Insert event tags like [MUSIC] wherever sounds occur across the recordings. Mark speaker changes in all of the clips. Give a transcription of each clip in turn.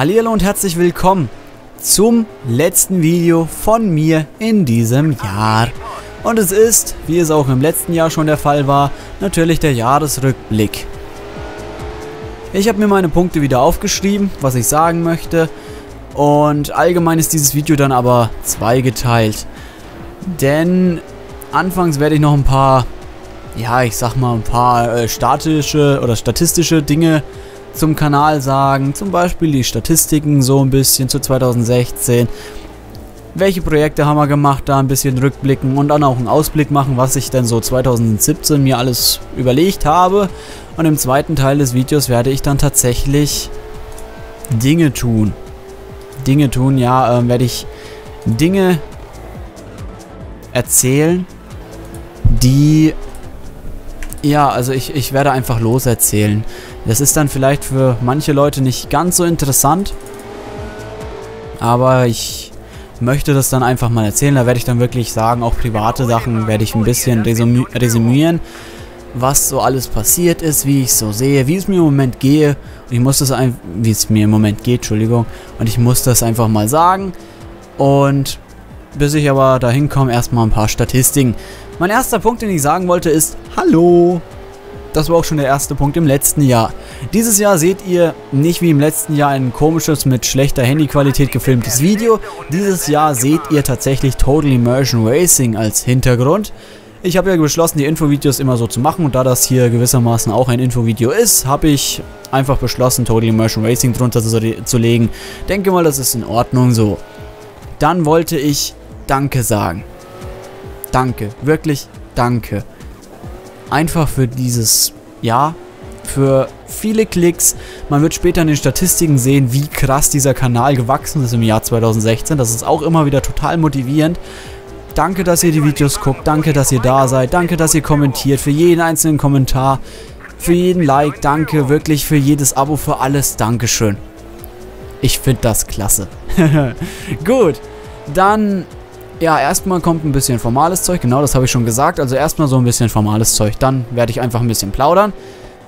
Speaker 1: Hallihallo und herzlich willkommen zum letzten Video von mir in diesem Jahr. Und es ist, wie es auch im letzten Jahr schon der Fall war, natürlich der Jahresrückblick. Ich habe mir meine Punkte wieder aufgeschrieben, was ich sagen möchte. Und allgemein ist dieses Video dann aber zweigeteilt. Denn anfangs werde ich noch ein paar, ja, ich sag mal ein paar äh, statische oder statistische Dinge zum Kanal sagen. Zum Beispiel die Statistiken so ein bisschen zu 2016. Welche Projekte haben wir gemacht, da ein bisschen rückblicken und dann auch einen Ausblick machen, was ich denn so 2017 mir alles überlegt habe. Und im zweiten Teil des Videos werde ich dann tatsächlich Dinge tun. Dinge tun, ja, äh, werde ich Dinge erzählen, die ja, also ich, ich werde einfach loserzählen. Das ist dann vielleicht für manche Leute nicht ganz so interessant. Aber ich möchte das dann einfach mal erzählen. Da werde ich dann wirklich sagen, auch private Sachen werde ich ein bisschen resümieren, was so alles passiert ist, wie ich so sehe, wie es mir im Moment gehe. Und ich muss das einfach, wie es mir im Moment geht, Entschuldigung. Und ich muss das einfach mal sagen. Und bis ich aber dahin komme, erstmal ein paar Statistiken. Mein erster Punkt, den ich sagen wollte, ist Hallo. Das war auch schon der erste Punkt im letzten Jahr. Dieses Jahr seht ihr nicht wie im letzten Jahr ein komisches mit schlechter Handyqualität gefilmtes Video. Dieses Jahr seht ihr tatsächlich Total Immersion Racing als Hintergrund. Ich habe ja beschlossen, die Infovideos immer so zu machen und da das hier gewissermaßen auch ein Infovideo ist, habe ich einfach beschlossen, Total Immersion Racing drunter zu, zu legen. Denke mal, das ist in Ordnung so. Dann wollte ich Danke sagen. Danke, wirklich danke. Einfach für dieses, ja, für viele Klicks. Man wird später in den Statistiken sehen, wie krass dieser Kanal gewachsen ist im Jahr 2016. Das ist auch immer wieder total motivierend. Danke, dass ihr die Videos guckt. Danke, dass ihr da seid. Danke, dass ihr kommentiert. Für jeden einzelnen Kommentar. Für jeden Like. Danke. Wirklich für jedes Abo. Für alles. Dankeschön. Ich finde das klasse. [LAUGHS] Gut. Dann ja, erstmal kommt ein bisschen formales Zeug, genau das habe ich schon gesagt. Also erstmal so ein bisschen formales Zeug, dann werde ich einfach ein bisschen plaudern.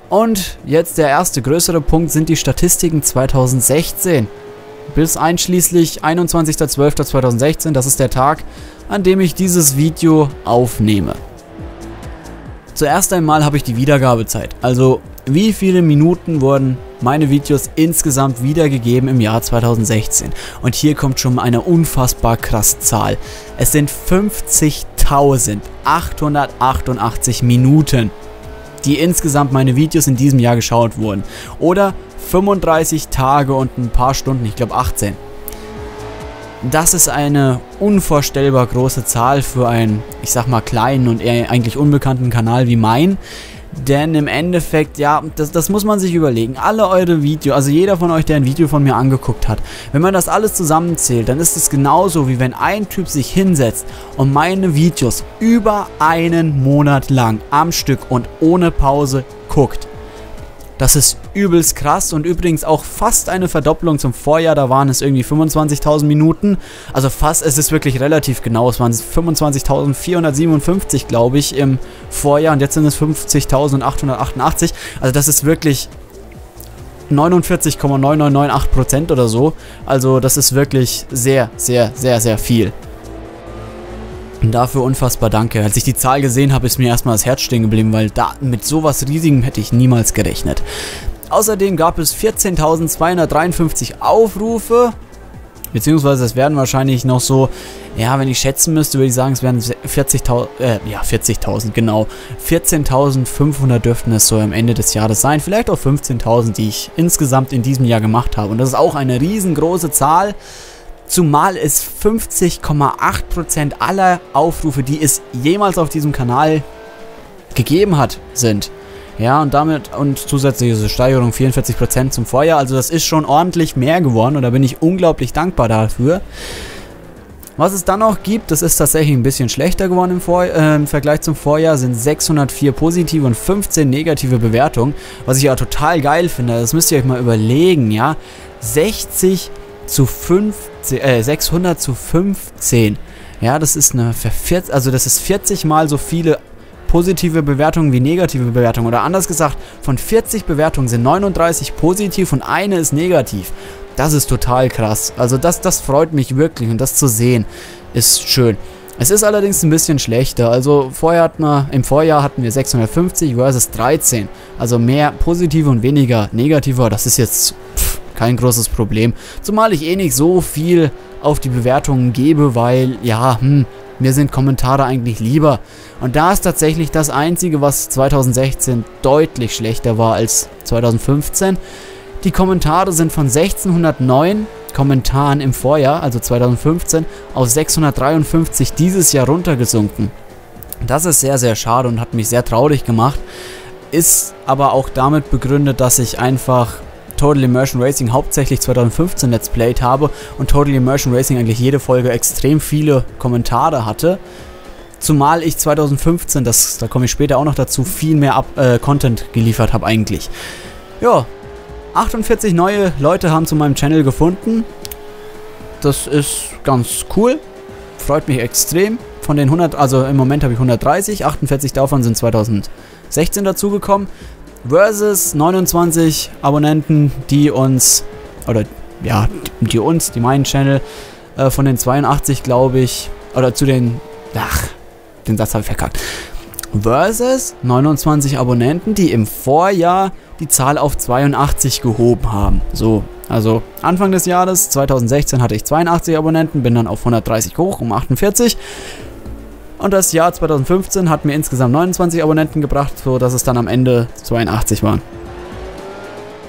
Speaker 1: Und jetzt der erste größere Punkt sind die Statistiken 2016. Bis einschließlich 21.12.2016, das ist der Tag, an dem ich dieses Video aufnehme. Zuerst einmal habe ich die Wiedergabezeit, also wie viele Minuten wurden meine Videos insgesamt wiedergegeben im Jahr 2016? Und hier kommt schon eine unfassbar krasse Zahl. Es sind 50.888 Minuten, die insgesamt meine Videos in diesem Jahr geschaut wurden. Oder 35 Tage und ein paar Stunden, ich glaube 18. Das ist eine unvorstellbar große Zahl für einen, ich sag mal, kleinen und eher eigentlich unbekannten Kanal wie mein. Denn im Endeffekt, ja, das, das muss man sich überlegen. Alle eure Videos, also jeder von euch, der ein Video von mir angeguckt hat, wenn man das alles zusammenzählt, dann ist es genauso, wie wenn ein Typ sich hinsetzt und meine Videos über einen Monat lang am Stück und ohne Pause guckt. Das ist übelst krass und übrigens auch fast eine Verdopplung zum Vorjahr. Da waren es irgendwie 25.000 Minuten. Also fast, es ist wirklich relativ genau. Es waren 25.457, glaube ich, im Vorjahr und jetzt sind es 50.888. Also das ist wirklich 49,9998% oder so. Also das ist wirklich sehr, sehr, sehr, sehr viel. Und dafür unfassbar danke. Als ich die Zahl gesehen habe, ist mir erstmal das Herz stehen geblieben, weil da mit sowas riesigem hätte ich niemals gerechnet. Außerdem gab es 14.253 Aufrufe. Beziehungsweise es werden wahrscheinlich noch so, ja, wenn ich schätzen müsste, würde ich sagen, es werden 40.000, äh, ja, 40.000, genau. 14.500 dürften es so am Ende des Jahres sein. Vielleicht auch 15.000, die ich insgesamt in diesem Jahr gemacht habe. Und das ist auch eine riesengroße Zahl zumal es 50,8% aller Aufrufe, die es jemals auf diesem Kanal gegeben hat, sind. Ja, und damit und zusätzliche Steigerung 44% zum Vorjahr. Also das ist schon ordentlich mehr geworden und da bin ich unglaublich dankbar dafür. Was es dann noch gibt, das ist tatsächlich ein bisschen schlechter geworden im, Vor äh, im Vergleich zum Vorjahr, sind 604 positive und 15 negative Bewertungen, was ich ja total geil finde. Das müsst ihr euch mal überlegen, ja. 60 zu 15, äh, 600 zu 15. Ja, das ist eine, also das ist 40 mal so viele positive Bewertungen wie negative Bewertungen. Oder anders gesagt, von 40 Bewertungen sind 39 positiv und eine ist negativ. Das ist total krass. Also das, das freut mich wirklich und das zu sehen ist schön. Es ist allerdings ein bisschen schlechter. Also vorher hatten wir, im Vorjahr hatten wir 650 versus 13. Also mehr positive und weniger negativer. Das ist jetzt pff, kein großes Problem. Zumal ich eh nicht so viel auf die Bewertungen gebe, weil ja, hm, mir sind Kommentare eigentlich lieber. Und da ist tatsächlich das Einzige, was 2016 deutlich schlechter war als 2015. Die Kommentare sind von 1609 Kommentaren im Vorjahr, also 2015, auf 653 dieses Jahr runtergesunken. Das ist sehr, sehr schade und hat mich sehr traurig gemacht. Ist aber auch damit begründet, dass ich einfach Total Immersion Racing hauptsächlich 2015 Let's Played habe und Total Immersion Racing eigentlich jede Folge extrem viele Kommentare hatte. Zumal ich 2015, das, da komme ich später auch noch dazu, viel mehr Up, äh, Content geliefert habe eigentlich. Ja, 48 neue Leute haben zu meinem Channel gefunden. Das ist ganz cool. Freut mich extrem. Von den 100, also im Moment habe ich 130, 48 davon sind 2016 dazugekommen. Versus 29 Abonnenten, die uns, oder ja, die uns, die meinen Channel, äh, von den 82 glaube ich, oder zu den, ach, den Satz habe ich verkackt. Versus 29 Abonnenten, die im Vorjahr die Zahl auf 82 gehoben haben. So, also Anfang des Jahres 2016 hatte ich 82 Abonnenten, bin dann auf 130 hoch, um 48. Und das Jahr 2015 hat mir insgesamt 29 Abonnenten gebracht, so dass es dann am Ende 82 waren.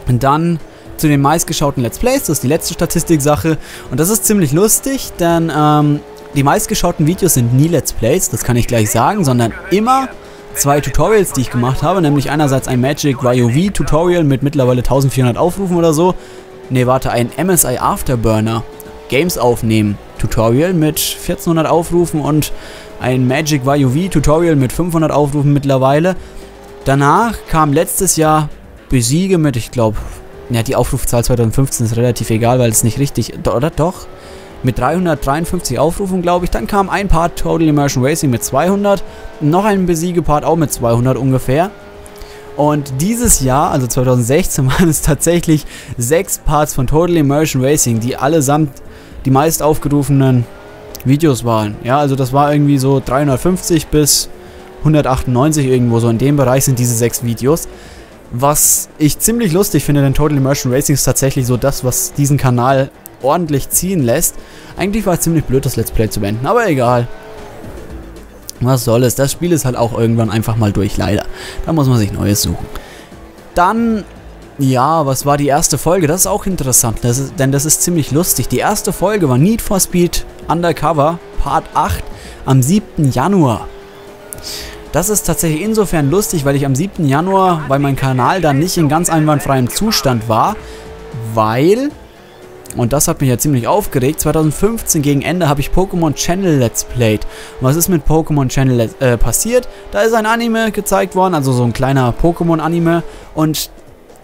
Speaker 1: Und dann zu den meistgeschauten Let's Plays, das ist die letzte Statistiksache. Und das ist ziemlich lustig, denn ähm, die meistgeschauten Videos sind nie Let's Plays, das kann ich gleich sagen, sondern immer zwei Tutorials, die ich gemacht habe, nämlich einerseits ein Magic YOV Tutorial mit mittlerweile 1400 Aufrufen oder so. Ne, warte, ein MSI Afterburner Games aufnehmen Tutorial mit 1400 Aufrufen und ein Magic YOV Tutorial mit 500 Aufrufen mittlerweile. Danach kam letztes Jahr Besiege mit, ich glaube, ja, die Aufrufzahl 2015 ist relativ egal, weil es nicht richtig, oder doch? mit 353 Aufrufen, glaube ich. Dann kam ein Part Total Immersion Racing mit 200, noch ein Besiege-Part auch mit 200 ungefähr. Und dieses Jahr, also 2016, [LAUGHS] waren es tatsächlich sechs Parts von Total Immersion Racing, die allesamt die meist aufgerufenen Videos waren. Ja, also das war irgendwie so 350 bis 198 irgendwo, so in dem Bereich sind diese sechs Videos. Was ich ziemlich lustig finde, denn Total Immersion Racing ist tatsächlich so das, was diesen Kanal ordentlich ziehen lässt. Eigentlich war es ziemlich blöd, das Let's Play zu beenden, aber egal. Was soll es? Das Spiel ist halt auch irgendwann einfach mal durch, leider. Da muss man sich Neues suchen. Dann, ja, was war die erste Folge? Das ist auch interessant, das ist, denn das ist ziemlich lustig. Die erste Folge war Need for Speed Undercover Part 8 am 7. Januar. Das ist tatsächlich insofern lustig, weil ich am 7. Januar, weil mein Kanal dann nicht in ganz einwandfreiem Zustand war, weil und das hat mich ja ziemlich aufgeregt. 2015 gegen Ende habe ich Pokémon Channel Let's Played. Was ist mit Pokémon Channel äh, passiert? Da ist ein Anime gezeigt worden, also so ein kleiner Pokémon-Anime. Und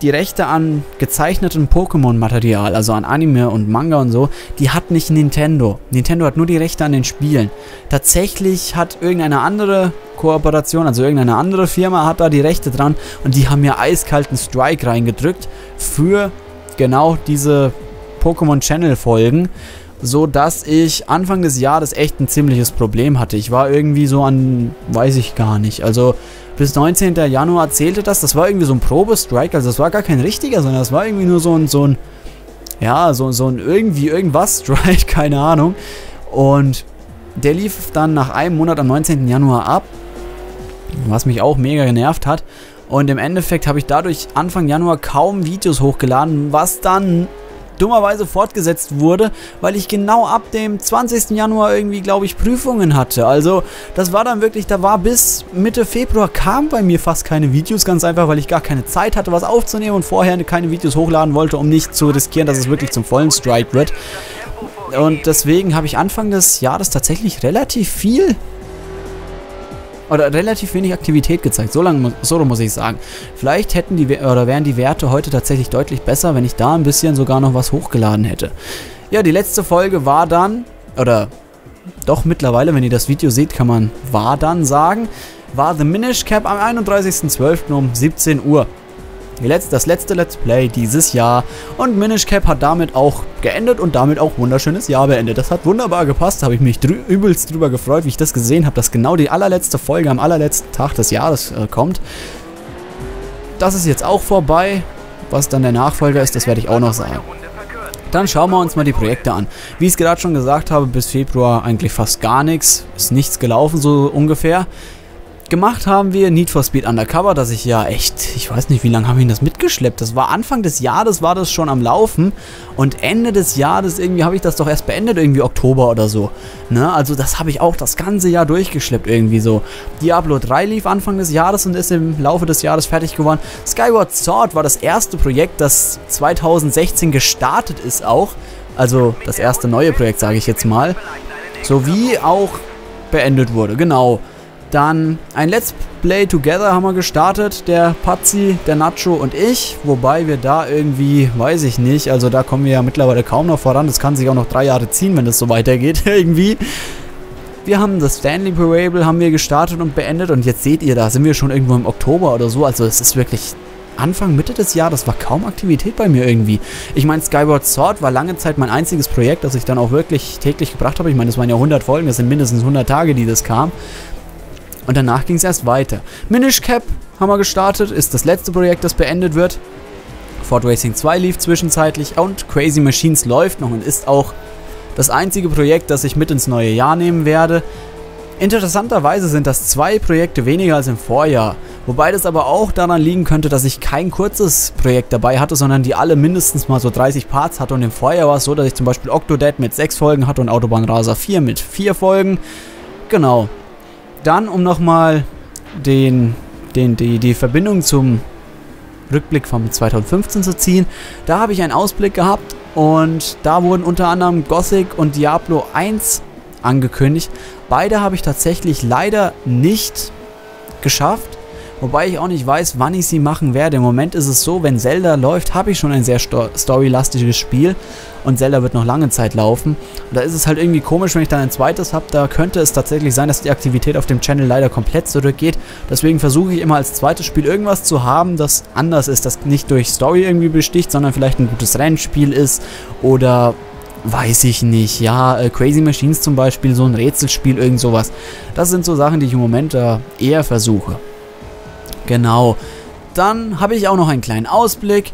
Speaker 1: die Rechte an gezeichnetem Pokémon-Material, also an Anime und Manga und so, die hat nicht Nintendo. Nintendo hat nur die Rechte an den Spielen. Tatsächlich hat irgendeine andere Kooperation, also irgendeine andere Firma hat da die Rechte dran und die haben mir eiskalten Strike reingedrückt für genau diese Pokémon Channel Folgen, so dass ich Anfang des Jahres echt ein ziemliches Problem hatte. Ich war irgendwie so an, weiß ich gar nicht, also bis 19. Januar zählte das, das war irgendwie so ein Probestrike, also das war gar kein richtiger, sondern das war irgendwie nur so ein, so ein, ja, so, so ein irgendwie irgendwas Strike, [LAUGHS] keine Ahnung. Und der lief dann nach einem Monat am 19. Januar ab, was mich auch mega genervt hat. Und im Endeffekt habe ich dadurch Anfang Januar kaum Videos hochgeladen, was dann dummerweise fortgesetzt wurde, weil ich genau ab dem 20. Januar irgendwie, glaube ich, Prüfungen hatte. Also das war dann wirklich, da war bis Mitte Februar kam bei mir fast keine Videos, ganz einfach, weil ich gar keine Zeit hatte, was aufzunehmen und vorher keine Videos hochladen wollte, um nicht zu riskieren, dass es wirklich zum vollen Strike wird. Und deswegen habe ich Anfang des Jahres tatsächlich relativ viel oder relativ wenig Aktivität gezeigt. So lange, so muss ich sagen. Vielleicht hätten die oder wären die Werte heute tatsächlich deutlich besser, wenn ich da ein bisschen sogar noch was hochgeladen hätte. Ja, die letzte Folge war dann oder doch mittlerweile, wenn ihr das Video seht, kann man war dann sagen, war The Minish Cap am 31.12. um 17 Uhr. Das letzte Let's Play dieses Jahr. Und Minish Cap hat damit auch geendet und damit auch wunderschönes Jahr beendet. Das hat wunderbar gepasst, habe ich mich drü übelst drüber gefreut, wie ich das gesehen habe, dass genau die allerletzte Folge am allerletzten Tag des Jahres äh, kommt. Das ist jetzt auch vorbei. Was dann der Nachfolger ist, das werde ich auch noch sagen. Dann schauen wir uns mal die Projekte an. Wie ich es gerade schon gesagt habe, bis Februar eigentlich fast gar nichts. Ist nichts gelaufen, so ungefähr. Gemacht haben wir Need for Speed Undercover, das ich ja echt, ich weiß nicht, wie lange haben wir das mitgeschleppt. Das war Anfang des Jahres, war das schon am Laufen und Ende des Jahres irgendwie habe ich das doch erst beendet, irgendwie Oktober oder so. Ne? Also das habe ich auch das ganze Jahr durchgeschleppt irgendwie so. Diablo 3 lief Anfang des Jahres und ist im Laufe des Jahres fertig geworden. Skyward Sword war das erste Projekt, das 2016 gestartet ist auch. Also das erste neue Projekt, sage ich jetzt mal. Sowie auch beendet wurde, genau. Dann ein Let's Play Together haben wir gestartet, der Pazzi, der Nacho und ich. Wobei wir da irgendwie, weiß ich nicht, also da kommen wir ja mittlerweile kaum noch voran. Das kann sich auch noch drei Jahre ziehen, wenn das so weitergeht [LAUGHS] irgendwie. Wir haben das Stanley Parable haben wir gestartet und beendet und jetzt seht ihr, da sind wir schon irgendwo im Oktober oder so. Also es ist wirklich Anfang, Mitte des Jahres war kaum Aktivität bei mir irgendwie. Ich meine, Skyward Sword war lange Zeit mein einziges Projekt, das ich dann auch wirklich täglich gebracht habe. Ich meine, das waren ja 100 Folgen, das sind mindestens 100 Tage, die das kam. Und danach ging es erst weiter. Minish Cap haben wir gestartet, ist das letzte Projekt, das beendet wird. Ford Racing 2 lief zwischenzeitlich und Crazy Machines läuft noch und ist auch das einzige Projekt, das ich mit ins neue Jahr nehmen werde. Interessanterweise sind das zwei Projekte weniger als im Vorjahr. Wobei das aber auch daran liegen könnte, dass ich kein kurzes Projekt dabei hatte, sondern die alle mindestens mal so 30 Parts hatte. Und im Vorjahr war es so, dass ich zum Beispiel Octodad mit 6 Folgen hatte und Autobahnraser 4 mit 4 Folgen. Genau. Dann, um nochmal den, den, die, die Verbindung zum Rückblick von 2015 zu ziehen, da habe ich einen Ausblick gehabt und da wurden unter anderem Gothic und Diablo 1 angekündigt. Beide habe ich tatsächlich leider nicht geschafft. Wobei ich auch nicht weiß, wann ich sie machen werde. Im Moment ist es so, wenn Zelda läuft, habe ich schon ein sehr storylastiges Spiel. Und Zelda wird noch lange Zeit laufen. Und da ist es halt irgendwie komisch, wenn ich dann ein zweites habe. Da könnte es tatsächlich sein, dass die Aktivität auf dem Channel leider komplett zurückgeht. Deswegen versuche ich immer als zweites Spiel irgendwas zu haben, das anders ist. Das nicht durch Story irgendwie besticht, sondern vielleicht ein gutes Rennspiel ist. Oder weiß ich nicht, ja, äh, Crazy Machines zum Beispiel, so ein Rätselspiel, irgend sowas. Das sind so Sachen, die ich im Moment äh, eher versuche. Genau. Dann habe ich auch noch einen kleinen Ausblick.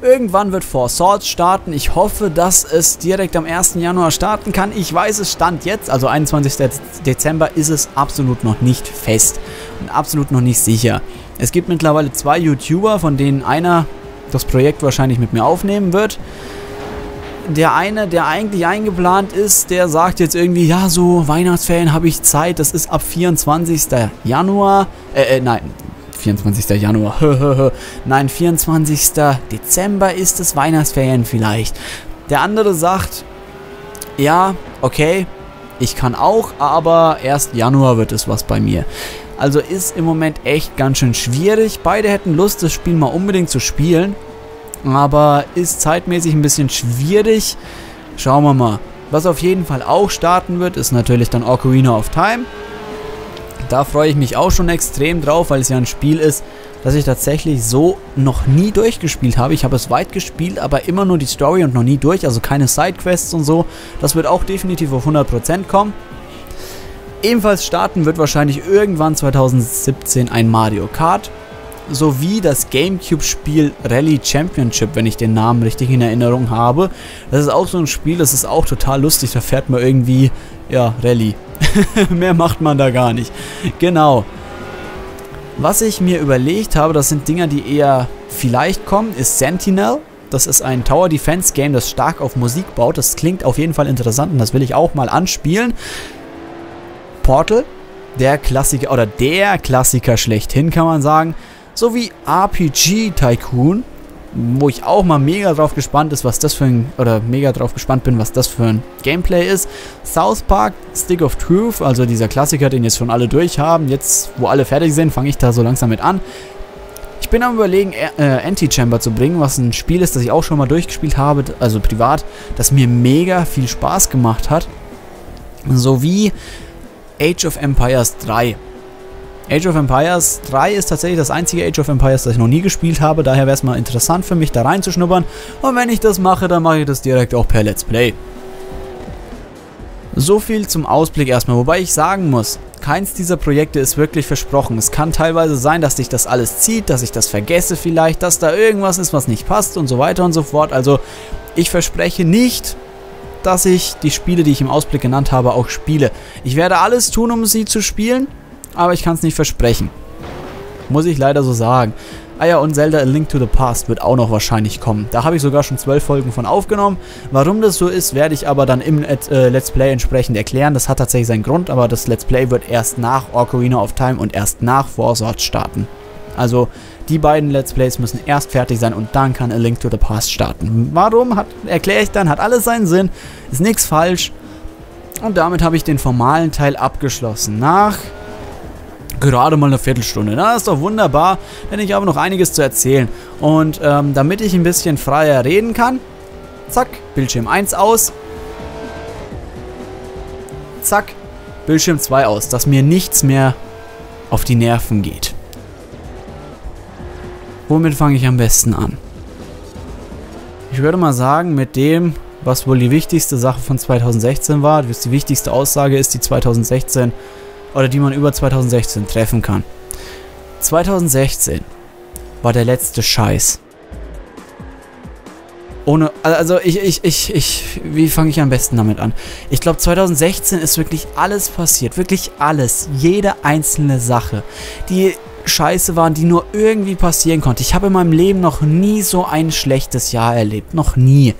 Speaker 1: Irgendwann wird Four Swords starten. Ich hoffe, dass es direkt am 1. Januar starten kann. Ich weiß, es stand jetzt, also 21. Dezember, ist es absolut noch nicht fest und absolut noch nicht sicher. Es gibt mittlerweile zwei YouTuber, von denen einer das Projekt wahrscheinlich mit mir aufnehmen wird. Der eine, der eigentlich eingeplant ist, der sagt jetzt irgendwie, ja, so Weihnachtsferien habe ich Zeit, das ist ab 24. Januar, äh, äh nein, 24. Januar. Nein, 24. Dezember ist es Weihnachtsferien vielleicht. Der andere sagt, ja, okay, ich kann auch, aber erst Januar wird es was bei mir. Also ist im Moment echt ganz schön schwierig. Beide hätten Lust, das Spiel mal unbedingt zu spielen. Aber ist zeitmäßig ein bisschen schwierig. Schauen wir mal. Was auf jeden Fall auch starten wird, ist natürlich dann Ocarina of Time. Da freue ich mich auch schon extrem drauf, weil es ja ein Spiel ist, das ich tatsächlich so noch nie durchgespielt habe. Ich habe es weit gespielt, aber immer nur die Story und noch nie durch, also keine Sidequests und so. Das wird auch definitiv auf 100% kommen. Ebenfalls starten wird wahrscheinlich irgendwann 2017 ein Mario Kart sowie das Gamecube-Spiel Rally Championship, wenn ich den Namen richtig in Erinnerung habe. Das ist auch so ein Spiel, das ist auch total lustig. Da fährt man irgendwie, ja, Rallye. [LAUGHS] Mehr macht man da gar nicht. Genau. Was ich mir überlegt habe, das sind Dinger, die eher vielleicht kommen, ist Sentinel. Das ist ein Tower Defense Game, das stark auf Musik baut. Das klingt auf jeden Fall interessant und das will ich auch mal anspielen. Portal, der Klassiker oder der Klassiker schlechthin, kann man sagen. Sowie RPG Tycoon, wo ich auch mal mega drauf gespannt ist, was das für ein, oder mega drauf gespannt bin, was das für ein Gameplay ist. South Park, Stick of Truth, also dieser Klassiker, den jetzt schon alle durch haben. Jetzt, wo alle fertig sind, fange ich da so langsam mit an. Ich bin am überlegen, äh, Anti-Chamber zu bringen, was ein Spiel ist, das ich auch schon mal durchgespielt habe, also privat, das mir mega viel Spaß gemacht hat. Sowie Age of Empires 3. Age of Empires 3 ist tatsächlich das einzige Age of Empires, das ich noch nie gespielt habe. Daher wäre es mal interessant für mich, da reinzuschnuppern. Und wenn ich das mache, dann mache ich das direkt auch per Let's Play. So viel zum Ausblick erstmal, wobei ich sagen muss, keins dieser Projekte ist wirklich versprochen. Es kann teilweise sein, dass sich das alles zieht, dass ich das vergesse vielleicht, dass da irgendwas ist, was nicht passt und so weiter und so fort. Also ich verspreche nicht, dass ich die Spiele, die ich im Ausblick genannt habe, auch spiele. Ich werde alles tun, um sie zu spielen, aber ich kann es nicht versprechen. Muss ich leider so sagen. Ah ja, und Zelda A Link to the Past wird auch noch wahrscheinlich kommen. Da habe ich sogar schon zwölf Folgen von aufgenommen. Warum das so ist, werde ich aber dann im äh, Let's Play entsprechend erklären. Das hat tatsächlich seinen Grund, aber das Let's Play wird erst nach Ocarina of Time und erst nach Four Swords starten. Also die beiden Let's Plays müssen erst fertig sein und dann kann A Link to the Past starten. Warum? Erkläre ich dann, hat alles seinen Sinn, ist nichts falsch. Und damit habe ich den formalen Teil abgeschlossen. Nach gerade mal eine Viertelstunde. Das ist doch wunderbar, denn ich habe noch einiges zu erzählen. Und ähm, damit ich ein bisschen freier reden kann, zack, Bildschirm 1 aus. Zack, Bildschirm 2 aus, dass mir nichts mehr auf die Nerven geht. Womit fange ich am besten an? Ich würde mal sagen, mit dem, was wohl die wichtigste Sache von 2016 war, die wichtigste Aussage ist, die 2016 oder die man über 2016 treffen kann. 2016 war der letzte Scheiß. Ohne, also ich, ich, ich, ich, wie fange ich am besten damit an? Ich glaube 2016 ist wirklich alles passiert, wirklich alles, jede einzelne Sache, die scheiße waren, die nur irgendwie passieren konnte. Ich habe in meinem Leben noch nie so ein schlechtes Jahr erlebt, noch nie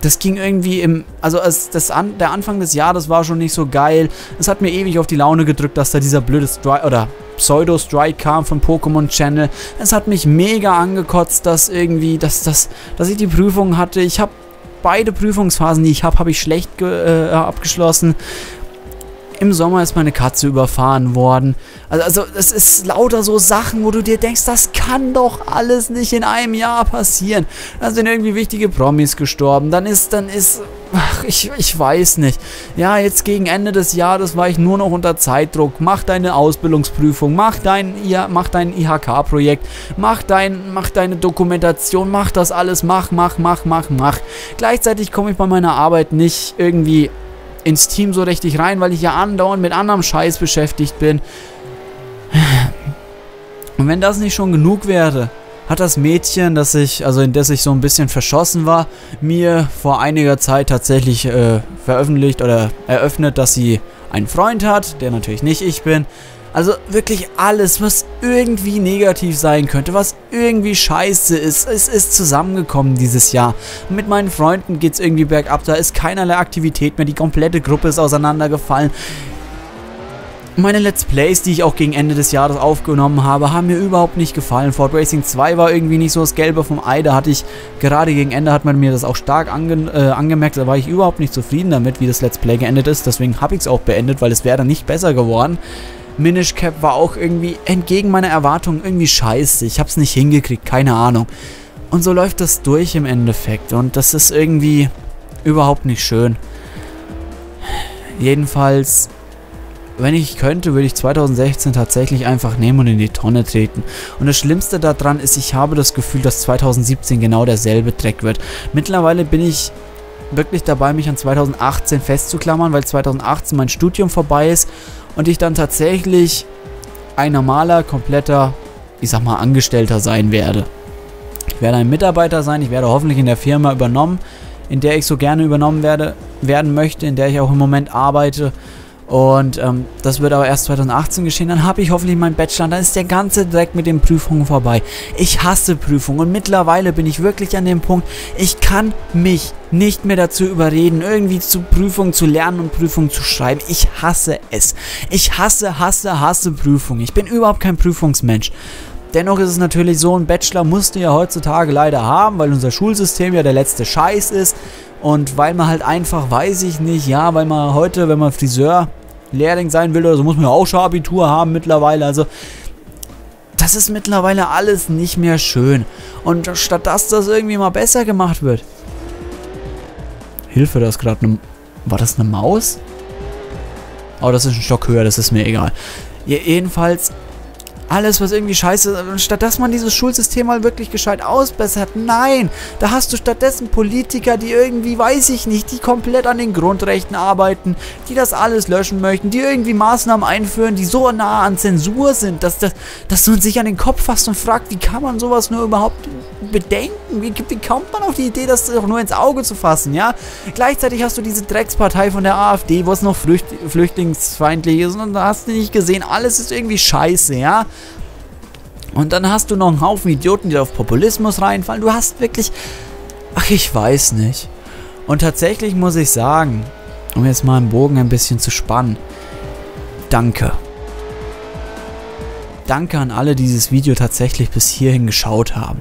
Speaker 1: das ging irgendwie im, also es, das an, der Anfang des Jahres war schon nicht so geil. Es hat mir ewig auf die Laune gedrückt, dass da dieser blöde Strike oder Pseudo-Strike kam von Pokémon Channel. Es hat mich mega angekotzt, dass irgendwie, dass, dass, dass ich die Prüfung hatte. Ich habe beide Prüfungsphasen, die ich habe, habe ich schlecht äh, abgeschlossen. Im Sommer ist meine Katze überfahren worden. Also, also es ist lauter so Sachen, wo du dir denkst, das kann doch alles nicht in einem Jahr passieren. Dann sind irgendwie wichtige Promis gestorben. Dann ist, dann ist, ach, ich, ich weiß nicht. Ja, jetzt gegen Ende des Jahres war ich nur noch unter Zeitdruck. Mach deine Ausbildungsprüfung, mach dein, mach dein IHK-Projekt, mach dein, mach deine Dokumentation, mach das alles, mach, mach, mach, mach, mach. Gleichzeitig komme ich bei meiner Arbeit nicht irgendwie ins Team so richtig rein, weil ich ja andauernd mit anderem Scheiß beschäftigt bin. Und wenn das nicht schon genug wäre, hat das Mädchen, das ich, also in das ich so ein bisschen verschossen war, mir vor einiger Zeit tatsächlich äh, veröffentlicht oder eröffnet, dass sie einen Freund hat, der natürlich nicht ich bin. Also wirklich alles, was irgendwie negativ sein könnte, was irgendwie scheiße ist, es ist zusammengekommen dieses Jahr. Mit meinen Freunden geht es irgendwie bergab, da ist keinerlei Aktivität mehr, die komplette Gruppe ist auseinandergefallen. Meine Let's Plays, die ich auch gegen Ende des Jahres aufgenommen habe, haben mir überhaupt nicht gefallen. Ford Racing 2 war irgendwie nicht so das Gelbe vom Ei. Da hatte ich, gerade gegen Ende hat man mir das auch stark ange, äh, angemerkt. Da war ich überhaupt nicht zufrieden damit, wie das Let's Play geendet ist. Deswegen habe ich es auch beendet, weil es wäre dann nicht besser geworden. Minish Cap war auch irgendwie entgegen meiner Erwartungen irgendwie scheiße. Ich habe es nicht hingekriegt, keine Ahnung. Und so läuft das durch im Endeffekt. Und das ist irgendwie überhaupt nicht schön. Jedenfalls, wenn ich könnte, würde ich 2016 tatsächlich einfach nehmen und in die Tonne treten. Und das Schlimmste daran ist, ich habe das Gefühl, dass 2017 genau derselbe Dreck wird. Mittlerweile bin ich wirklich dabei, mich an 2018 festzuklammern, weil 2018 mein Studium vorbei ist und ich dann tatsächlich ein normaler, kompletter, ich sag mal, Angestellter sein werde. Ich werde ein Mitarbeiter sein, ich werde hoffentlich in der Firma übernommen, in der ich so gerne übernommen werde, werden möchte, in der ich auch im Moment arbeite und ähm, das wird aber erst 2018 geschehen. Dann habe ich hoffentlich meinen Bachelor. Dann ist der ganze Dreck mit den Prüfungen vorbei. Ich hasse Prüfungen. Und mittlerweile bin ich wirklich an dem Punkt, ich kann mich nicht mehr dazu überreden, irgendwie zu Prüfungen zu lernen und Prüfungen zu schreiben. Ich hasse es. Ich hasse, hasse, hasse Prüfungen. Ich bin überhaupt kein Prüfungsmensch. Dennoch ist es natürlich so, ein Bachelor musst du ja heutzutage leider haben, weil unser Schulsystem ja der letzte Scheiß ist. Und weil man halt einfach, weiß ich nicht, ja, weil man heute, wenn man Friseur Lehrling sein will oder so, muss man ja auch schon Abitur haben mittlerweile. Also, das ist mittlerweile alles nicht mehr schön. Und statt dass das irgendwie mal besser gemacht wird. Hilfe, das gerade eine. War das eine Maus? Oh, das ist ein Stock höher, das ist mir egal. jedenfalls alles, was irgendwie scheiße ist, statt dass man dieses Schulsystem mal wirklich gescheit ausbessert. Nein, da hast du stattdessen Politiker, die irgendwie, weiß ich nicht, die komplett an den Grundrechten arbeiten, die das alles löschen möchten, die irgendwie Maßnahmen einführen, die so nah an Zensur sind, dass, dass, dass du sich an den Kopf fasst und fragst, wie kann man sowas nur überhaupt bedenken? Wie, wie kommt man auf die Idee, das auch nur ins Auge zu fassen, ja? Gleichzeitig hast du diese Dreckspartei von der AfD, wo es noch Flücht flüchtlingsfeindlich ist und da hast du nicht gesehen, alles ist irgendwie scheiße, ja? Und dann hast du noch einen Haufen Idioten, die auf Populismus reinfallen. Du hast wirklich... Ach, ich weiß nicht. Und tatsächlich muss ich sagen, um jetzt mal einen Bogen ein bisschen zu spannen, danke. Danke an alle, die dieses Video tatsächlich bis hierhin geschaut haben.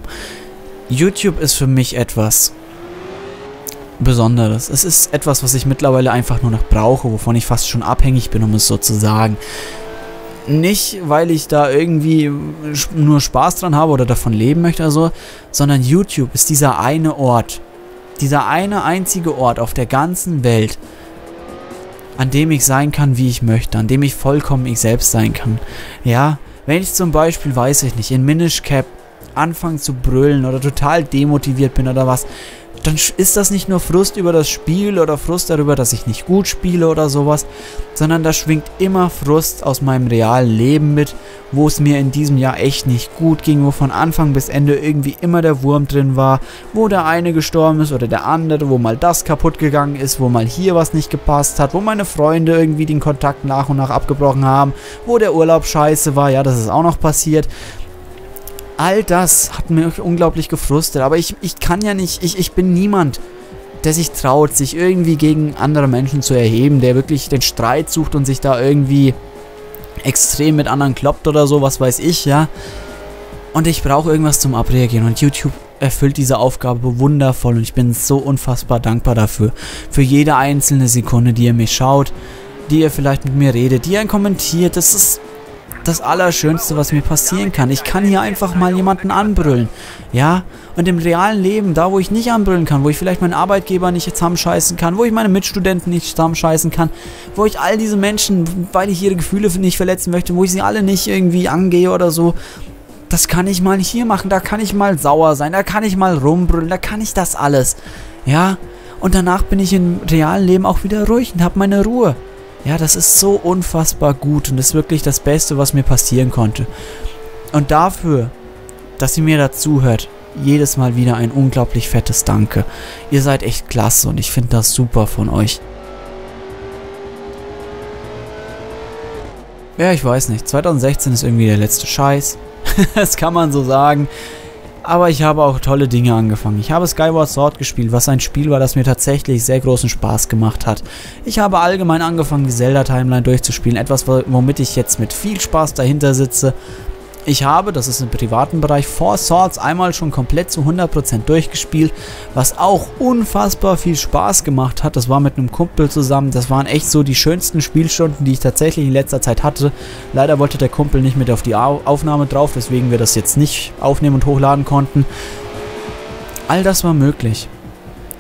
Speaker 1: YouTube ist für mich etwas Besonderes. Es ist etwas, was ich mittlerweile einfach nur noch brauche, wovon ich fast schon abhängig bin, um es so zu sagen. Nicht, weil ich da irgendwie nur Spaß dran habe oder davon leben möchte oder so, sondern YouTube ist dieser eine Ort, dieser eine einzige Ort auf der ganzen Welt, an dem ich sein kann, wie ich möchte, an dem ich vollkommen ich selbst sein kann. Ja, wenn ich zum Beispiel, weiß ich nicht, in Minish Cap anfange zu brüllen oder total demotiviert bin oder was, dann ist das nicht nur Frust über das Spiel oder Frust darüber, dass ich nicht gut spiele oder sowas, sondern da schwingt immer Frust aus meinem realen Leben mit, wo es mir in diesem Jahr echt nicht gut ging, wo von Anfang bis Ende irgendwie immer der Wurm drin war, wo der eine gestorben ist oder der andere, wo mal das kaputt gegangen ist, wo mal hier was nicht gepasst hat, wo meine Freunde irgendwie den Kontakt nach und nach abgebrochen haben, wo der Urlaub scheiße war, ja, das ist auch noch passiert all das hat mich unglaublich gefrustet. Aber ich, ich kann ja nicht, ich, ich bin niemand, der sich traut, sich irgendwie gegen andere Menschen zu erheben, der wirklich den Streit sucht und sich da irgendwie extrem mit anderen kloppt oder so, was weiß ich, ja. Und ich brauche irgendwas zum Abreagieren und YouTube erfüllt diese Aufgabe wundervoll und ich bin so unfassbar dankbar dafür. Für jede einzelne Sekunde, die ihr mich schaut, die ihr vielleicht mit mir redet, die ihr kommentiert, das ist das Allerschönste, was mir passieren kann. Ich kann hier einfach mal jemanden anbrüllen. Ja? Und im realen Leben, da wo ich nicht anbrüllen kann, wo ich vielleicht meinen Arbeitgeber nicht zusammenscheißen kann, wo ich meine Mitstudenten nicht zusammenscheißen kann, wo ich all diese Menschen, weil ich ihre Gefühle nicht verletzen möchte, wo ich sie alle nicht irgendwie angehe oder so, das kann ich mal hier machen, da kann ich mal sauer sein, da kann ich mal rumbrüllen, da kann ich das alles. Ja? Und danach bin ich im realen Leben auch wieder ruhig und habe meine Ruhe. Ja, das ist so unfassbar gut und ist wirklich das Beste, was mir passieren konnte. Und dafür, dass ihr mir dazu hört, jedes Mal wieder ein unglaublich fettes Danke. Ihr seid echt klasse und ich finde das super von euch. Ja, ich weiß nicht. 2016 ist irgendwie der letzte Scheiß. [LAUGHS] das kann man so sagen. Aber ich habe auch tolle Dinge angefangen. Ich habe Skyward Sword gespielt, was ein Spiel war, das mir tatsächlich sehr großen Spaß gemacht hat. Ich habe allgemein angefangen, die Zelda-Timeline durchzuspielen. Etwas, womit ich jetzt mit viel Spaß dahinter sitze. Ich habe, das ist im privaten Bereich, Four Swords einmal schon komplett zu 100% durchgespielt, was auch unfassbar viel Spaß gemacht hat. Das war mit einem Kumpel zusammen. Das waren echt so die schönsten Spielstunden, die ich tatsächlich in letzter Zeit hatte. Leider wollte der Kumpel nicht mit auf die Aufnahme drauf, weswegen wir das jetzt nicht aufnehmen und hochladen konnten. All das war möglich.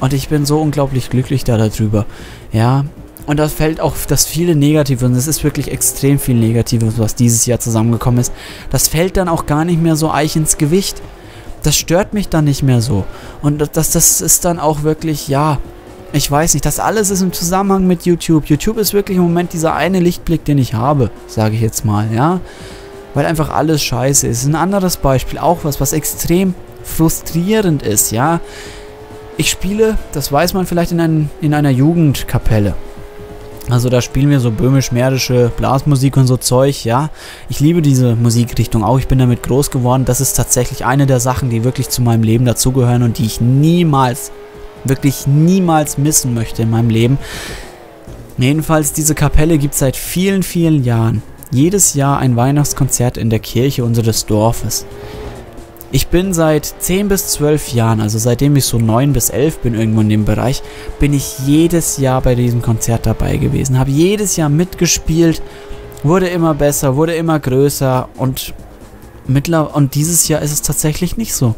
Speaker 1: Und ich bin so unglaublich glücklich da darüber. Ja, und da fällt auch das viele Negative, und es ist wirklich extrem viel Negatives, was dieses Jahr zusammengekommen ist. Das fällt dann auch gar nicht mehr so eich ins Gewicht. Das stört mich dann nicht mehr so. Und das, das ist dann auch wirklich, ja, ich weiß nicht, das alles ist im Zusammenhang mit YouTube. YouTube ist wirklich im Moment dieser eine Lichtblick, den ich habe, sage ich jetzt mal, ja. Weil einfach alles scheiße ist. Ein anderes Beispiel, auch was, was extrem frustrierend ist, ja. Ich spiele, das weiß man vielleicht in, ein, in einer Jugendkapelle. Also da spielen wir so böhmisch-mährische Blasmusik und so Zeug, ja. Ich liebe diese Musikrichtung auch, ich bin damit groß geworden. Das ist tatsächlich eine der Sachen, die wirklich zu meinem Leben dazugehören und die ich niemals, wirklich niemals missen möchte in meinem Leben. Jedenfalls, diese Kapelle gibt es seit vielen, vielen Jahren. Jedes Jahr ein Weihnachtskonzert in der Kirche unseres Dorfes. Ich bin seit 10 bis 12 Jahren, also seitdem ich so 9 bis 11 bin irgendwo in dem Bereich, bin ich jedes Jahr bei diesem Konzert dabei gewesen. Habe jedes Jahr mitgespielt, wurde immer besser, wurde immer größer und mittler und dieses Jahr ist es tatsächlich nicht so.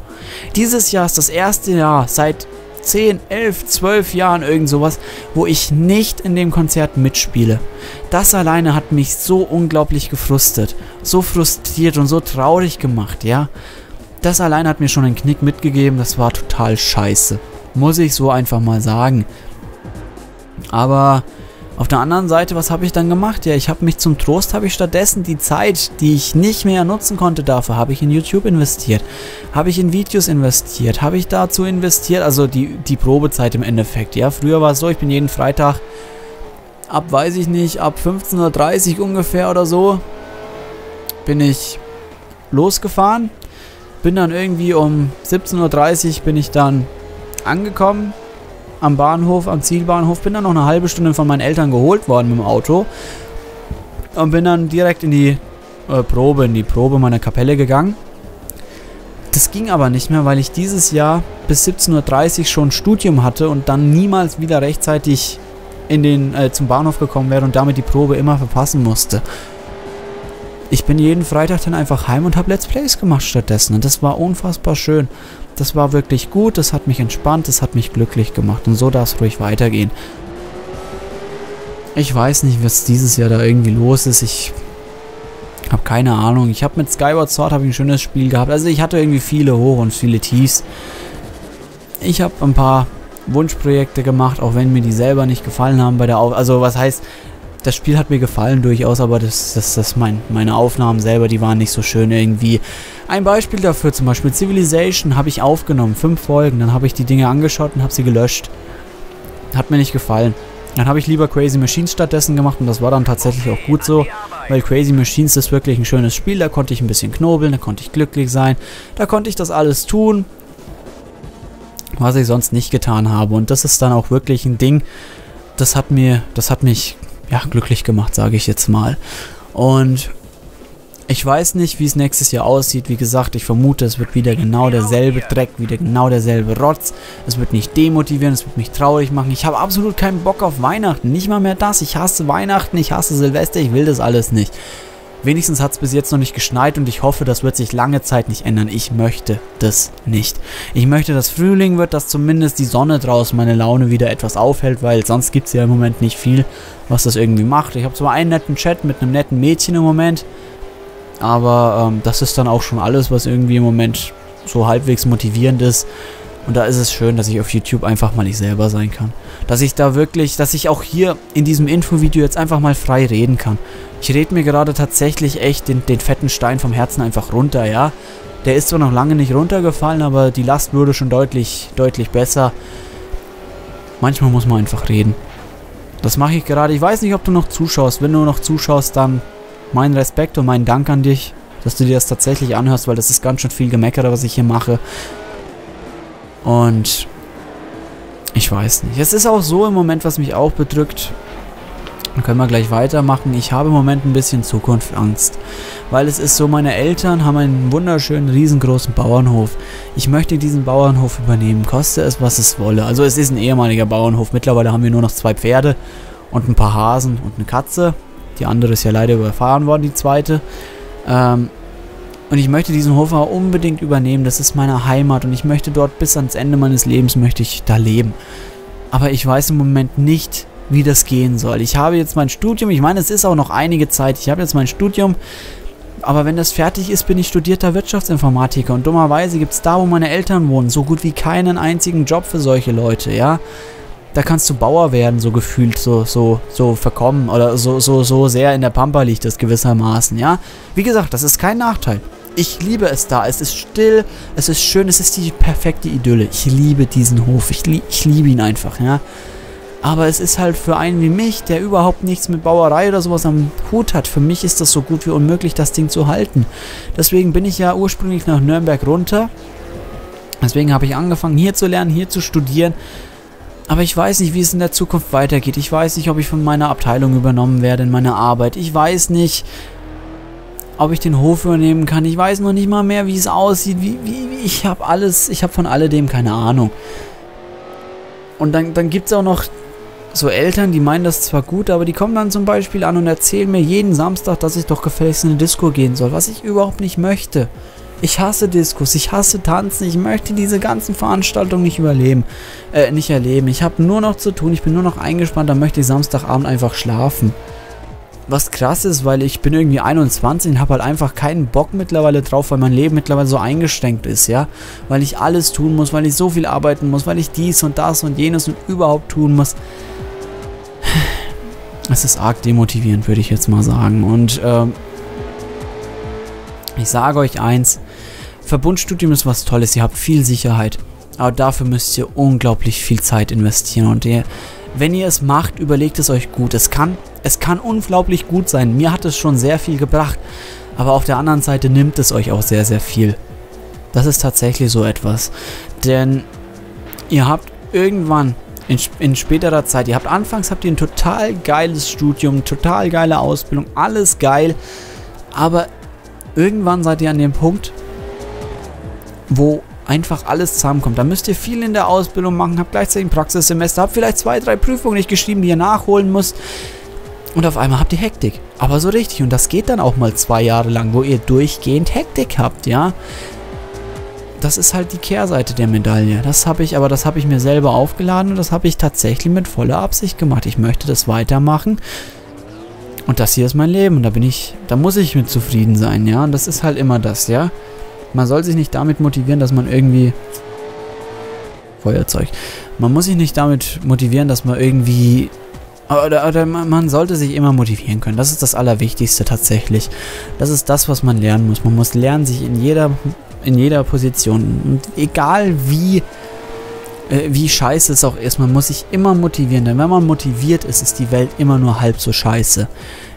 Speaker 1: Dieses Jahr ist das erste Jahr seit 10, 11, 12 Jahren irgend sowas, wo ich nicht in dem Konzert mitspiele. Das alleine hat mich so unglaublich gefrustet, so frustriert und so traurig gemacht, ja. Das alleine hat mir schon einen Knick mitgegeben, das war total scheiße. Muss ich so einfach mal sagen. Aber auf der anderen Seite, was habe ich dann gemacht? Ja, ich habe mich zum Trost, habe ich stattdessen die Zeit, die ich nicht mehr nutzen konnte dafür, habe ich in YouTube investiert. Habe ich in Videos investiert. Habe ich dazu investiert, also die, die Probezeit im Endeffekt. Ja, früher war es so, ich bin jeden Freitag ab, weiß ich nicht, ab 15.30 Uhr ungefähr oder so, bin ich losgefahren. Bin dann irgendwie um 17.30 Uhr bin ich dann angekommen am Bahnhof, am Zielbahnhof. Bin dann noch eine halbe Stunde von meinen Eltern geholt worden mit dem Auto. Und bin dann direkt in die äh, Probe, in die Probe meiner Kapelle gegangen. Das ging aber nicht mehr, weil ich dieses Jahr bis 17.30 Uhr schon Studium hatte und dann niemals wieder rechtzeitig in den, äh, zum Bahnhof gekommen wäre und damit die Probe immer verpassen musste. Ich bin jeden Freitag dann einfach heim und habe Let's Plays gemacht stattdessen und das war unfassbar schön. Das war wirklich gut, das hat mich entspannt, das hat mich glücklich gemacht und so darf es ruhig weitergehen. Ich weiß nicht, was dieses Jahr da irgendwie los ist. Ich habe keine Ahnung. Ich habe mit Skyward Sword ich ein schönes Spiel gehabt. Also ich hatte irgendwie viele Hoch- und viele Tiefs. Ich habe ein paar Wunschprojekte gemacht, auch wenn mir die selber nicht gefallen haben bei der Auf Also was heißt, das Spiel hat mir gefallen durchaus, aber das, das, das mein, meine Aufnahmen selber, die waren nicht so schön irgendwie. Ein Beispiel dafür zum Beispiel Civilization habe ich aufgenommen, fünf Folgen, dann habe ich die Dinge angeschaut und habe sie gelöscht. Hat mir nicht gefallen. Dann habe ich lieber Crazy Machines stattdessen gemacht und das war dann tatsächlich auch gut so, weil Crazy Machines ist wirklich ein schönes Spiel, da konnte ich ein bisschen knobeln, da konnte ich glücklich sein, da konnte ich das alles tun, was ich sonst nicht getan habe und das ist dann auch wirklich ein Ding, das hat mir, das hat mich ja, glücklich gemacht, sage ich jetzt mal. Und ich weiß nicht, wie es nächstes Jahr aussieht. Wie gesagt, ich vermute, es wird wieder genau derselbe Dreck, wieder genau derselbe Rotz. Es wird mich demotivieren, es wird mich traurig machen. Ich habe absolut keinen Bock auf Weihnachten. Nicht mal mehr das. Ich hasse Weihnachten, ich hasse Silvester, ich will das alles nicht. Wenigstens hat es bis jetzt noch nicht geschneit und ich hoffe, das wird sich lange Zeit nicht ändern. Ich möchte das nicht. Ich möchte, dass Frühling wird, dass zumindest die Sonne draußen meine Laune wieder etwas aufhält, weil sonst gibt es ja im Moment nicht viel, was das irgendwie macht. Ich habe zwar einen netten Chat mit einem netten Mädchen im Moment, aber ähm, das ist dann auch schon alles, was irgendwie im Moment so halbwegs motivierend ist. Und da ist es schön, dass ich auf YouTube einfach mal ich selber sein kann. Dass ich da wirklich, dass ich auch hier in diesem Infovideo jetzt einfach mal frei reden kann. Ich rede mir gerade tatsächlich echt den, den fetten Stein vom Herzen einfach runter, ja. Der ist zwar noch lange nicht runtergefallen, aber die Last wurde schon deutlich, deutlich besser. Manchmal muss man einfach reden. Das mache ich gerade. Ich weiß nicht, ob du noch zuschaust. Wenn du noch zuschaust, dann mein Respekt und mein Dank an dich, dass du dir das tatsächlich anhörst, weil das ist ganz schön viel Gemeckere, was ich hier mache. Und ich weiß nicht. Es ist auch so im Moment, was mich auch bedrückt. Dann können wir gleich weitermachen. Ich habe im Moment ein bisschen Zukunftsangst. Weil es ist so, meine Eltern haben einen wunderschönen, riesengroßen Bauernhof. Ich möchte diesen Bauernhof übernehmen, koste es, was es wolle. Also es ist ein ehemaliger Bauernhof. Mittlerweile haben wir nur noch zwei Pferde und ein paar Hasen und eine Katze. Die andere ist ja leider überfahren worden, die zweite. Ähm, und ich möchte diesen Hof auch unbedingt übernehmen. Das ist meine Heimat und ich möchte dort bis ans Ende meines Lebens möchte ich da leben. Aber ich weiß im Moment nicht, wie das gehen soll. Ich habe jetzt mein Studium, ich meine, es ist auch noch einige Zeit. Ich habe jetzt mein Studium, aber wenn das fertig ist, bin ich studierter Wirtschaftsinformatiker und dummerweise gibt es da, wo meine Eltern wohnen, so gut wie keinen einzigen Job für solche Leute, ja. Da kannst du Bauer werden, so gefühlt, so, so, so verkommen oder so, so, so sehr in der Pampa liegt das gewissermaßen, ja. Wie gesagt, das ist kein Nachteil. Ich liebe es da. Es ist still, es ist schön, es ist die perfekte Idylle. Ich liebe diesen Hof. Ich, li ich liebe ihn einfach, ja. Aber es ist halt für einen wie mich, der überhaupt nichts mit Bauerei oder sowas am Hut hat, für mich ist das so gut wie unmöglich, das Ding zu halten. Deswegen bin ich ja ursprünglich nach Nürnberg runter. Deswegen habe ich angefangen, hier zu lernen, hier zu studieren. Aber ich weiß nicht, wie es in der Zukunft weitergeht. Ich weiß nicht, ob ich von meiner Abteilung übernommen werde in meiner Arbeit. Ich weiß nicht, ob ich den Hof übernehmen kann. Ich weiß noch nicht mal mehr, wie es aussieht. Wie, wie, wie ich habe alles, ich habe von alledem keine Ahnung. Und dann, dann gibt es auch noch so Eltern, die meinen das zwar gut, aber die kommen dann zum Beispiel an und erzählen mir jeden Samstag, dass ich doch gefälligst in eine Disco gehen soll, was ich überhaupt nicht möchte. Ich hasse Diskus, ich hasse Tanzen, ich möchte diese ganzen Veranstaltungen nicht überleben, äh, nicht erleben. Ich habe nur noch zu tun, ich bin nur noch eingespannt, dann möchte ich Samstagabend einfach schlafen. Was krass ist, weil ich bin irgendwie 21 und habe halt einfach keinen Bock mittlerweile drauf, weil mein Leben mittlerweile so eingeschränkt ist, ja. Weil ich alles tun muss, weil ich so viel arbeiten muss, weil ich dies und das und jenes und überhaupt tun muss. Es ist arg demotivierend, würde ich jetzt mal sagen. Und ähm, ich sage euch eins, Verbundstudium ist was Tolles, ihr habt viel Sicherheit. Aber dafür müsst ihr unglaublich viel Zeit investieren. Und ihr, wenn ihr es macht, überlegt es euch gut. Es kann, es kann unglaublich gut sein. Mir hat es schon sehr viel gebracht. Aber auf der anderen Seite nimmt es euch auch sehr, sehr viel. Das ist tatsächlich so etwas. Denn ihr habt irgendwann in, in späterer Zeit. Ihr habt anfangs habt ihr ein total geiles Studium, total geile Ausbildung, alles geil. Aber irgendwann seid ihr an dem Punkt, wo einfach alles zusammenkommt. Da müsst ihr viel in der Ausbildung machen, habt gleichzeitig ein Praxissemester, habt vielleicht zwei, drei Prüfungen nicht geschrieben, die ihr nachholen müsst. Und auf einmal habt ihr Hektik. Aber so richtig. Und das geht dann auch mal zwei Jahre lang, wo ihr durchgehend Hektik habt, ja das ist halt die Kehrseite der Medaille. Das habe ich, aber das habe ich mir selber aufgeladen und das habe ich tatsächlich mit voller Absicht gemacht. Ich möchte das weitermachen. Und das hier ist mein Leben und da bin ich, da muss ich mit zufrieden sein, ja. Und das ist halt immer das, ja. Man soll sich nicht damit motivieren, dass man irgendwie Feuerzeug. Man muss sich nicht damit motivieren, dass man irgendwie oder, oder man sollte sich immer motivieren können. Das ist das Allerwichtigste tatsächlich. Das ist das, was man lernen muss. Man muss lernen, sich in jeder in jeder Position. Und egal wie, äh, wie scheiße es auch ist, man muss sich immer motivieren. Denn wenn man motiviert ist, ist die Welt immer nur halb so scheiße.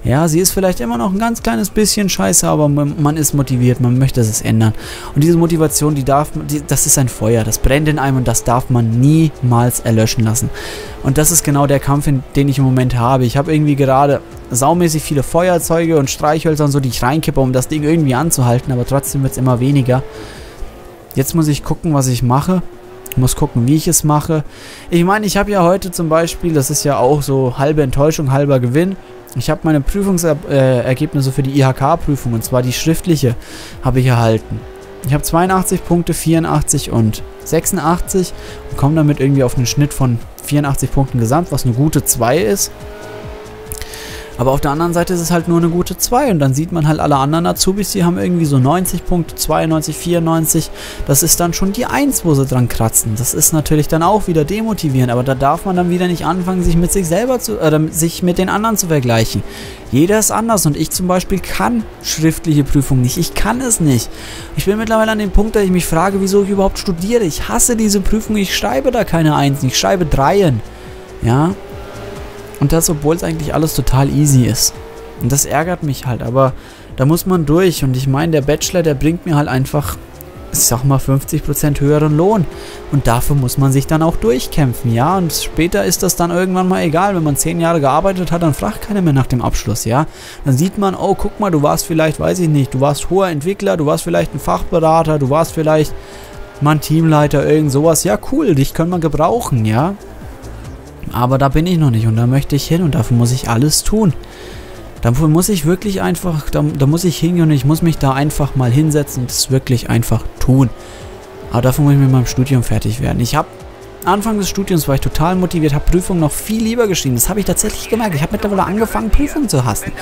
Speaker 1: Ja, sie ist vielleicht immer noch ein ganz kleines bisschen scheiße, aber man, man ist motiviert, man möchte es ändern. Und diese Motivation, die darf, die, das ist ein Feuer, das brennt in einem und das darf man niemals erlöschen lassen. Und das ist genau der Kampf, den ich im Moment habe. Ich habe irgendwie gerade saumäßig viele Feuerzeuge und Streichhölzer und so, die ich reinkippe, um das Ding irgendwie anzuhalten, aber trotzdem wird es immer weniger. Jetzt muss ich gucken, was ich mache. Ich muss gucken, wie ich es mache. Ich meine, ich habe ja heute zum Beispiel, das ist ja auch so halbe Enttäuschung, halber Gewinn. Ich habe meine Prüfungsergebnisse äh, für die IHK-Prüfung, und zwar die schriftliche, habe ich erhalten. Ich habe 82 Punkte, 84 und 86 und komme damit irgendwie auf einen Schnitt von 84 Punkten gesamt, was eine gute 2 ist. Aber auf der anderen Seite ist es halt nur eine gute 2 und dann sieht man halt alle anderen Azubis, die haben irgendwie so 90 Punkte, 92, 94. Das ist dann schon die 1, wo sie dran kratzen. Das ist natürlich dann auch wieder demotivierend, aber da darf man dann wieder nicht anfangen, sich mit sich selber zu, äh, sich mit den anderen zu vergleichen. Jeder ist anders und ich zum Beispiel kann schriftliche Prüfungen nicht. Ich kann es nicht. Ich bin mittlerweile an dem Punkt, dass ich mich frage, wieso ich überhaupt studiere. Ich hasse diese Prüfung, ich schreibe da keine Einsen, ich schreibe Dreien. Ja, und das, obwohl es eigentlich alles total easy ist. Und das ärgert mich halt, aber da muss man durch. Und ich meine, der Bachelor, der bringt mir halt einfach, ich sag mal, 50% höheren Lohn. Und dafür muss man sich dann auch durchkämpfen, ja. Und später ist das dann irgendwann mal egal. Wenn man 10 Jahre gearbeitet hat, dann fragt keiner mehr nach dem Abschluss, ja. Dann sieht man, oh, guck mal, du warst vielleicht, weiß ich nicht, du warst hoher Entwickler, du warst vielleicht ein Fachberater, du warst vielleicht mal ein Teamleiter, irgend sowas. Ja, cool, dich können wir gebrauchen, ja. Aber da bin ich noch nicht und da möchte ich hin und dafür muss ich alles tun. Dafür muss ich wirklich einfach, da, da muss ich hingehen und ich muss mich da einfach mal hinsetzen und es wirklich einfach tun. Aber dafür muss ich mit meinem Studium fertig werden. Ich habe Anfang des Studiums war ich total motiviert, habe Prüfungen noch viel lieber geschrieben. Das habe ich tatsächlich gemerkt. Ich habe mittlerweile angefangen, Prüfungen zu hassen.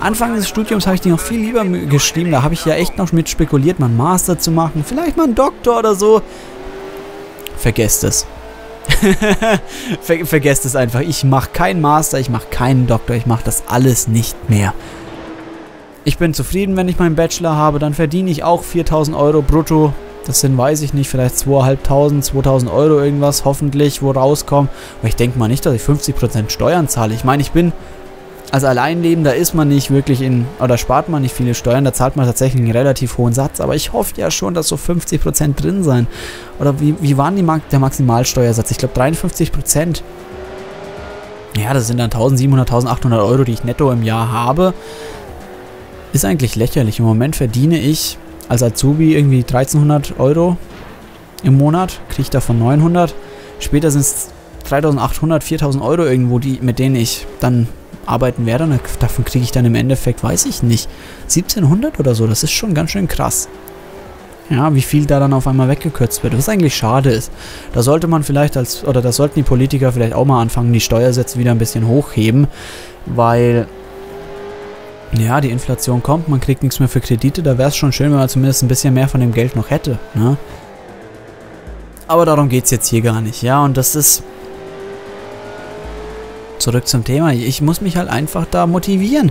Speaker 1: Anfang des Studiums habe ich die noch viel lieber geschrieben. Da habe ich ja echt noch mit spekuliert, mal einen Master zu machen. Vielleicht mal einen Doktor oder so. Vergesst es. [LAUGHS] Ver vergesst es einfach. Ich mache keinen Master, ich mache keinen Doktor, ich mache das alles nicht mehr. Ich bin zufrieden, wenn ich meinen Bachelor habe, dann verdiene ich auch 4000 Euro brutto. Das sind, weiß ich nicht, vielleicht 2500, 2000 Euro irgendwas, hoffentlich, wo rauskommen. Aber ich denke mal nicht, dass ich 50% Steuern zahle. Ich meine, ich bin als Alleinlebender ist man nicht wirklich in, oder spart man nicht viele Steuern, da zahlt man tatsächlich einen relativ hohen Satz, aber ich hoffe ja schon, dass so 50% drin sein. Oder wie, wie war die, der Maximalsteuersatz? Ich glaube 53%. Ja, das sind dann 1700, 1800 Euro, die ich netto im Jahr habe. Ist eigentlich lächerlich. Im Moment verdiene ich als Azubi irgendwie 1300 Euro im Monat, kriege ich davon 900. Später sind es 3800, 4000 Euro irgendwo, die, mit denen ich dann arbeiten werde. Und davon kriege ich dann im Endeffekt, weiß ich nicht, 1700 oder so. Das ist schon ganz schön krass. Ja, wie viel da dann auf einmal weggekürzt wird, was eigentlich schade ist. Da sollte man vielleicht als, oder da sollten die Politiker vielleicht auch mal anfangen, die Steuersätze wieder ein bisschen hochheben, weil, ja, die Inflation kommt, man kriegt nichts mehr für Kredite, da wäre es schon schön, wenn man zumindest ein bisschen mehr von dem Geld noch hätte, ne? Aber darum geht es jetzt hier gar nicht, ja, und das ist, zurück zum Thema, ich muss mich halt einfach da motivieren.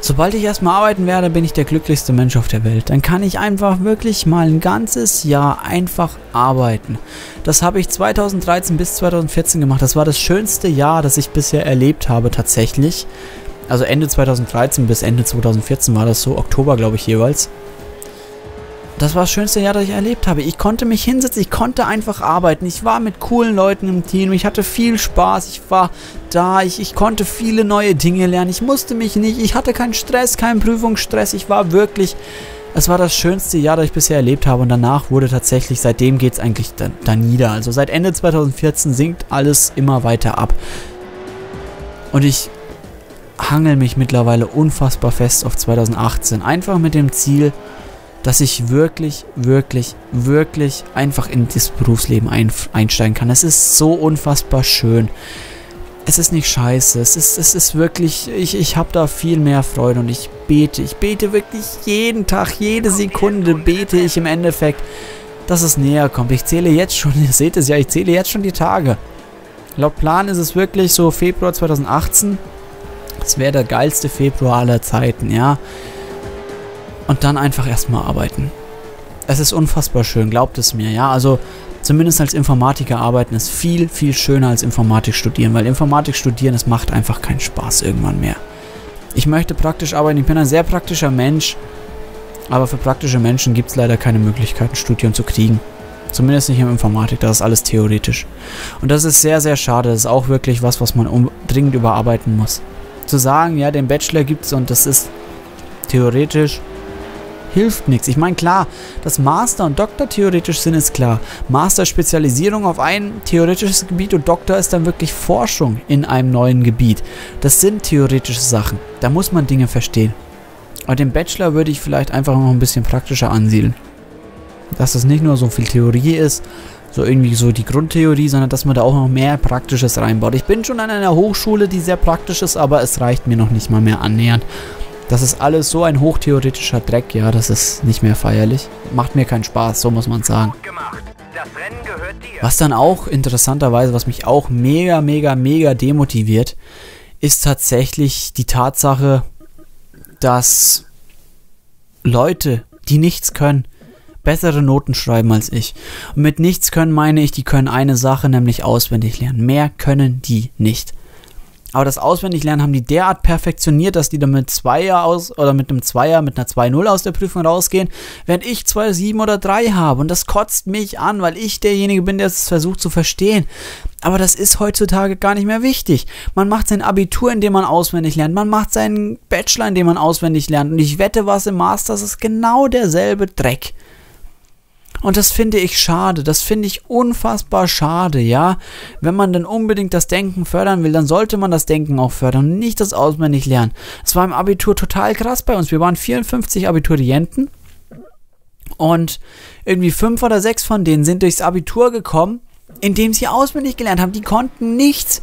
Speaker 1: Sobald ich erstmal arbeiten werde, bin ich der glücklichste Mensch auf der Welt. Dann kann ich einfach wirklich mal ein ganzes Jahr einfach arbeiten. Das habe ich 2013 bis 2014 gemacht. Das war das schönste Jahr, das ich bisher erlebt habe tatsächlich. Also Ende 2013 bis Ende 2014 war das so, Oktober glaube ich jeweils das war das schönste Jahr, das ich erlebt habe. Ich konnte mich hinsetzen, ich konnte einfach arbeiten. Ich war mit coolen Leuten im Team, ich hatte viel Spaß, ich war da, ich, ich konnte viele neue Dinge lernen. Ich musste mich nicht, ich hatte keinen Stress, keinen Prüfungsstress. Ich war wirklich, es war das schönste Jahr, das ich bisher erlebt habe. Und danach wurde tatsächlich, seitdem geht es eigentlich da, da nieder. Also seit Ende 2014 sinkt alles immer weiter ab. Und ich hangel mich mittlerweile unfassbar fest auf 2018. Einfach mit dem Ziel, dass ich wirklich, wirklich, wirklich einfach in das Berufsleben ein, einsteigen kann. Es ist so unfassbar schön. Es ist nicht scheiße. Es ist, es ist wirklich, ich, ich habe da viel mehr Freude und ich bete. Ich bete wirklich jeden Tag, jede Sekunde bete ich im Endeffekt, dass es näher kommt. Ich zähle jetzt schon, [LAUGHS] ihr seht es ja, ich zähle jetzt schon die Tage. Laut Plan ist es wirklich so Februar 2018. Es wäre der geilste Februar aller Zeiten, ja. Und dann einfach erstmal arbeiten. Es ist unfassbar schön, glaubt es mir, ja. Also zumindest als Informatiker arbeiten ist viel, viel schöner als Informatik studieren, weil Informatik studieren, es macht einfach keinen Spaß irgendwann mehr. Ich möchte praktisch arbeiten, ich bin ein sehr praktischer Mensch, aber für praktische Menschen gibt es leider keine Möglichkeit, ein Studium zu kriegen. Zumindest nicht in Informatik, das ist alles theoretisch. Und das ist sehr, sehr schade. Das ist auch wirklich was, was man dringend überarbeiten muss. Zu sagen, ja, den Bachelor gibt es und das ist theoretisch hilft nichts. Ich meine, klar, dass Master und Doktor theoretisch sind, ist klar. Master Spezialisierung auf ein theoretisches Gebiet und Doktor ist dann wirklich Forschung in einem neuen Gebiet. Das sind theoretische Sachen. Da muss man Dinge verstehen. Aber den Bachelor würde ich vielleicht einfach noch ein bisschen praktischer ansiedeln. Dass das nicht nur so viel Theorie ist, so irgendwie so die Grundtheorie, sondern dass man da auch noch mehr Praktisches reinbaut. Ich bin schon an einer Hochschule, die sehr praktisch ist, aber es reicht mir noch nicht mal mehr annähernd. Das ist alles so ein hochtheoretischer Dreck, ja, das ist nicht mehr feierlich. Macht mir keinen Spaß, so muss man sagen. Was dann auch interessanterweise, was mich auch mega, mega, mega demotiviert, ist tatsächlich die Tatsache, dass Leute, die nichts können, bessere Noten schreiben als ich. Und mit nichts können meine ich, die können eine Sache, nämlich auswendig lernen. Mehr können die nicht. Aber das Auswendiglernen haben die derart perfektioniert, dass die dann mit Zweier aus oder mit einem Zweier, mit einer 2-0 aus der Prüfung rausgehen, während ich 2, 7 oder 3 habe. Und das kotzt mich an, weil ich derjenige bin, der es versucht zu verstehen. Aber das ist heutzutage gar nicht mehr wichtig. Man macht sein Abitur, indem man auswendig lernt. Man macht seinen Bachelor, indem man auswendig lernt. Und ich wette, was im Master ist genau derselbe Dreck. Und das finde ich schade, das finde ich unfassbar schade, ja. Wenn man dann unbedingt das Denken fördern will, dann sollte man das Denken auch fördern und nicht das auswendig lernen. Es war im Abitur total krass bei uns. Wir waren 54 Abiturienten und irgendwie fünf oder sechs von denen sind durchs Abitur gekommen, indem sie auswendig gelernt haben. Die konnten nichts.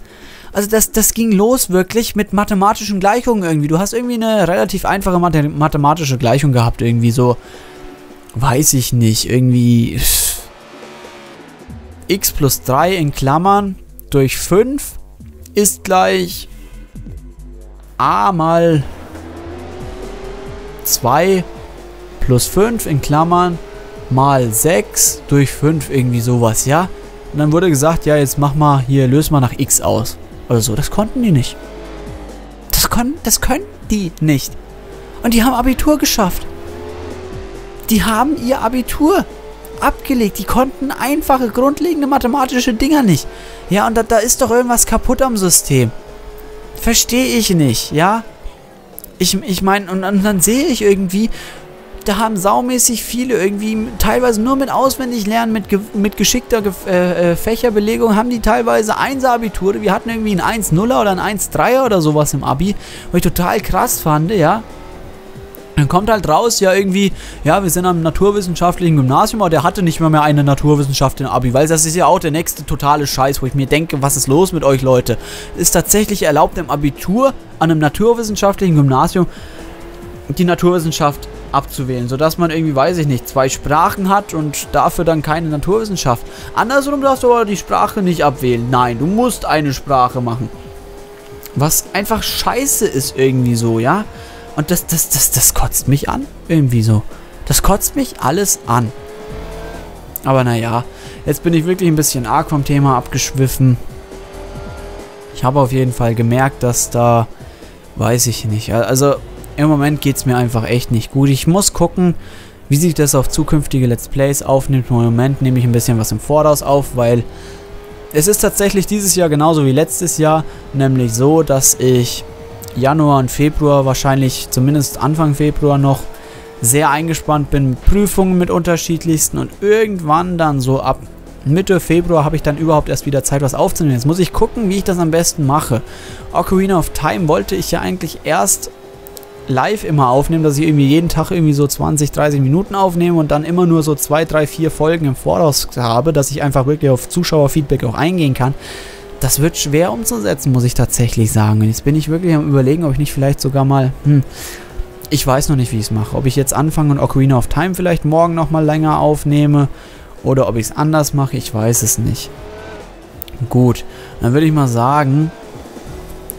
Speaker 1: Also das, das ging los wirklich mit mathematischen Gleichungen irgendwie. Du hast irgendwie eine relativ einfache mathematische Gleichung gehabt, irgendwie so weiß ich nicht, irgendwie x plus 3 in Klammern durch 5 ist gleich a mal 2 plus 5 in Klammern mal 6 durch 5, irgendwie sowas, ja? Und dann wurde gesagt, ja, jetzt mach mal hier, löse mal nach x aus. Oder so, das konnten die nicht. Das, kon das können die nicht. Und die haben Abitur geschafft. Die haben ihr Abitur abgelegt. Die konnten einfache, grundlegende mathematische Dinger nicht. Ja, und da, da ist doch irgendwas kaputt am System. Verstehe ich nicht, ja? Ich, ich meine, und, und dann sehe ich irgendwie, da haben saumäßig viele irgendwie, teilweise nur mit auswendig lernen, mit, mit geschickter äh, äh, Fächerbelegung, haben die teilweise 1 Abitur. Wir hatten irgendwie ein 1-0er oder ein 1-3er oder sowas im Abi, was ich total krass fand, ja. Dann kommt halt raus, ja, irgendwie, ja, wir sind am naturwissenschaftlichen Gymnasium, aber der hatte nicht mehr, mehr eine Naturwissenschaft in Abi, weil das ist ja auch der nächste totale Scheiß, wo ich mir denke, was ist los mit euch, Leute? Ist tatsächlich erlaubt, im Abitur an einem naturwissenschaftlichen Gymnasium die Naturwissenschaft abzuwählen, sodass man irgendwie, weiß ich nicht, zwei Sprachen hat und dafür dann keine Naturwissenschaft. Andersrum darfst du aber die Sprache nicht abwählen. Nein, du musst eine Sprache machen. Was einfach scheiße ist irgendwie so, ja? Und das, das, das, das kotzt mich an. Irgendwie so. Das kotzt mich alles an. Aber naja, jetzt bin ich wirklich ein bisschen arg vom Thema abgeschwiffen. Ich habe auf jeden Fall gemerkt, dass da, weiß ich nicht, also im Moment geht es mir einfach echt nicht gut. Ich muss gucken, wie sich das auf zukünftige Let's Plays aufnimmt. Im Moment nehme ich ein bisschen was im Voraus auf, weil es ist tatsächlich dieses Jahr genauso wie letztes Jahr, nämlich so, dass ich Januar und Februar, wahrscheinlich zumindest Anfang Februar noch, sehr eingespannt bin mit Prüfungen mit unterschiedlichsten und irgendwann dann so ab Mitte Februar habe ich dann überhaupt erst wieder Zeit, was aufzunehmen. Jetzt muss ich gucken, wie ich das am besten mache. Ocarina of Time wollte ich ja eigentlich erst live immer aufnehmen, dass ich irgendwie jeden Tag irgendwie so 20, 30 Minuten aufnehme und dann immer nur so 2, 3, 4 Folgen im Voraus habe, dass ich einfach wirklich auf Zuschauerfeedback auch eingehen kann das wird schwer umzusetzen, muss ich tatsächlich sagen. Und jetzt bin ich wirklich am überlegen, ob ich nicht vielleicht sogar mal, hm, ich weiß noch nicht, wie ich es mache. Ob ich jetzt anfange und Ocarina of Time vielleicht morgen nochmal länger aufnehme oder ob ich es anders mache, ich weiß es nicht. Gut, dann würde ich mal sagen,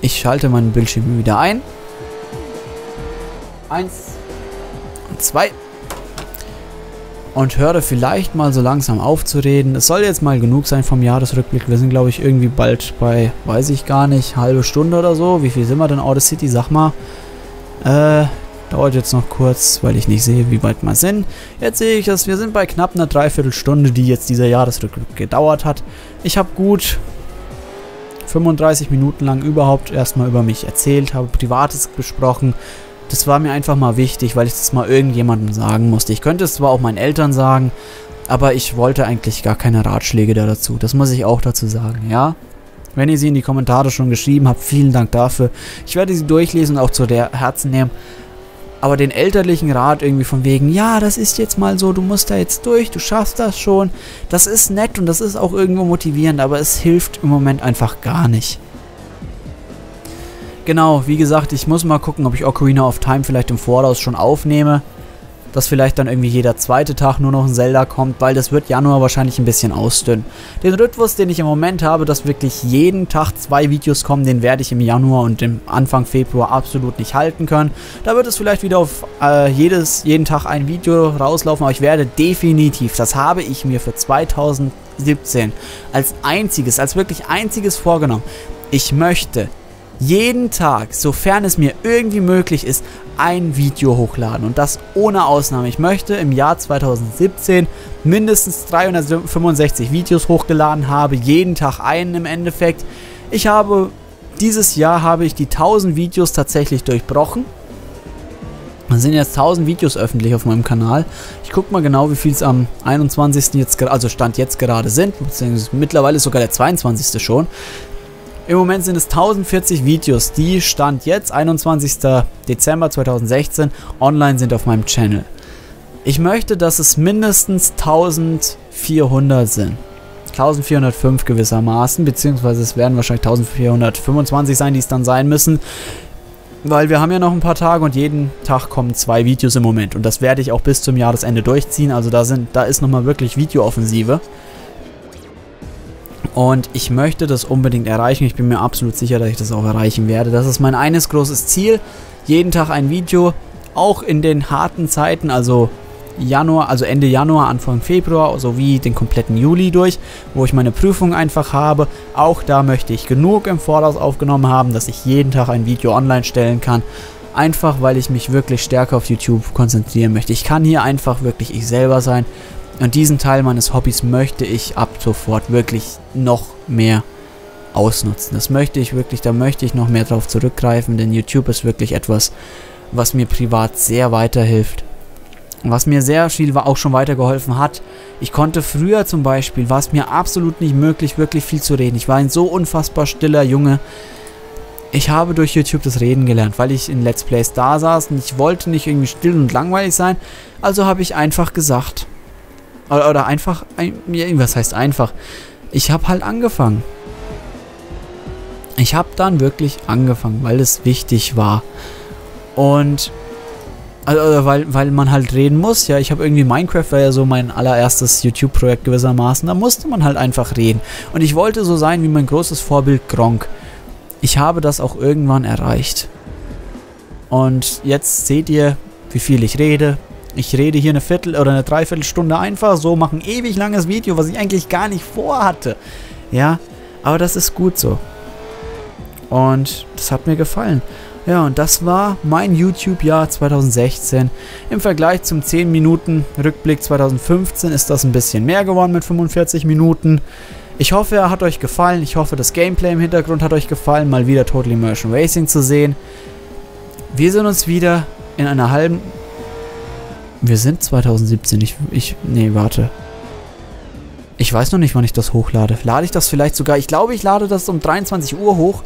Speaker 1: ich schalte meinen Bildschirm wieder ein. Eins und zwei und höre vielleicht mal so langsam auf zu reden. Es soll jetzt mal genug sein vom Jahresrückblick. Wir sind, glaube ich, irgendwie bald bei, weiß ich gar nicht, halbe Stunde oder so. Wie viel sind wir denn, Outer City? Sag mal. Äh, dauert jetzt noch kurz, weil ich nicht sehe, wie weit wir sind. Jetzt sehe ich, dass wir sind bei knapp einer Dreiviertelstunde, die jetzt dieser Jahresrückblick gedauert hat. Ich habe gut 35 Minuten lang überhaupt erstmal über mich erzählt, habe Privates besprochen, das war mir einfach mal wichtig, weil ich das mal irgendjemandem sagen musste. Ich könnte es zwar auch meinen Eltern sagen, aber ich wollte eigentlich gar keine Ratschläge da dazu. Das muss ich auch dazu sagen, ja? Wenn ihr sie in die Kommentare schon geschrieben habt, vielen Dank dafür. Ich werde sie durchlesen und auch zu der Herzen nehmen. Aber den elterlichen Rat irgendwie von wegen, ja, das ist jetzt mal so, du musst da jetzt durch, du schaffst das schon. Das ist nett und das ist auch irgendwo motivierend, aber es hilft im Moment einfach gar nicht. Genau, wie gesagt, ich muss mal gucken, ob ich Ocarina of Time vielleicht im Voraus schon aufnehme. Dass vielleicht dann irgendwie jeder zweite Tag nur noch ein Zelda kommt, weil das wird Januar wahrscheinlich ein bisschen ausdünnen. Den Rhythmus, den ich im Moment habe, dass wirklich jeden Tag zwei Videos kommen, den werde ich im Januar und im Anfang Februar absolut nicht halten können. Da wird es vielleicht wieder auf äh, jedes, jeden Tag ein Video rauslaufen, aber ich werde definitiv, das habe ich mir für 2017 als einziges, als wirklich einziges vorgenommen. Ich möchte jeden Tag, sofern es mir irgendwie möglich ist, ein Video hochladen. Und das ohne Ausnahme. Ich möchte im Jahr 2017 mindestens 365 Videos hochgeladen haben. Jeden Tag einen im Endeffekt. Ich habe, dieses Jahr habe ich die 1000 Videos tatsächlich durchbrochen. Es sind jetzt 1000 Videos öffentlich auf meinem Kanal. Ich gucke mal genau, wie viel es am 21. jetzt, also Stand jetzt gerade sind. Beziehungsweise mittlerweile ist sogar der 22. schon. Im Moment sind es 1040 Videos, die Stand jetzt, 21. Dezember 2016, online sind auf meinem Channel. Ich möchte, dass es mindestens 1400 sind. 1405 gewissermaßen, beziehungsweise es werden wahrscheinlich 1425 sein, die es dann sein müssen. Weil wir haben ja noch ein paar Tage und jeden Tag kommen zwei Videos im Moment. Und das werde ich auch bis zum Jahresende durchziehen. Also da, sind, da ist nochmal wirklich Videooffensive. Und ich möchte das unbedingt erreichen. Ich bin mir absolut sicher, dass ich das auch erreichen werde. Das ist mein eines großes Ziel. Jeden Tag ein Video. Auch in den harten Zeiten, also Januar, also Ende Januar, Anfang Februar sowie den kompletten Juli durch, wo ich meine Prüfung einfach habe. Auch da möchte ich genug im Voraus aufgenommen haben, dass ich jeden Tag ein Video online stellen kann. Einfach weil ich mich wirklich stärker auf YouTube konzentrieren möchte. Ich kann hier einfach wirklich ich selber sein. Und diesen Teil meines Hobbys möchte ich ab sofort wirklich noch mehr ausnutzen. Das möchte ich wirklich, da möchte ich noch mehr drauf zurückgreifen, denn YouTube ist wirklich etwas, was mir privat sehr weiterhilft. Was mir sehr viel auch schon weitergeholfen hat. Ich konnte früher zum Beispiel, war es mir absolut nicht möglich, wirklich viel zu reden. Ich war ein so unfassbar stiller Junge. ich habe durch YouTube das Reden gelernt, weil ich in Let's Plays da saß und ich wollte nicht irgendwie still und langweilig sein. Also habe ich einfach gesagt. Oder, einfach, was heißt einfach? Ich habe halt angefangen. Ich habe dann wirklich angefangen, weil es wichtig war. Und also, weil, weil man halt reden muss. Ja, ich habe irgendwie Minecraft war ja so mein allererstes YouTube-Projekt gewissermaßen. Da musste man halt einfach reden. Und ich wollte so sein wie mein großes Vorbild Gronk. Ich habe das auch irgendwann erreicht. Und jetzt seht ihr, wie viel ich rede. Ich rede hier eine Viertel oder eine Dreiviertelstunde einfach so, mache ein ewig langes Video, was ich eigentlich gar nicht vorhatte. Ja, aber das ist gut so. Und das hat mir gefallen. Ja, und das war mein YouTube-Jahr 2016. Im Vergleich zum 10 Minuten Rückblick 2015 ist das ein bisschen mehr geworden mit 45 Minuten. Ich hoffe, er hat euch gefallen. Ich hoffe, das Gameplay im Hintergrund hat euch gefallen, mal wieder Total Immersion Racing zu sehen. Wir sehen uns wieder in einer halben... Wir sind 2017. Ich... ich nee, warte. Ich weiß noch nicht, wann ich das hochlade. Lade ich das vielleicht sogar... Ich glaube, ich lade das um 23 Uhr hoch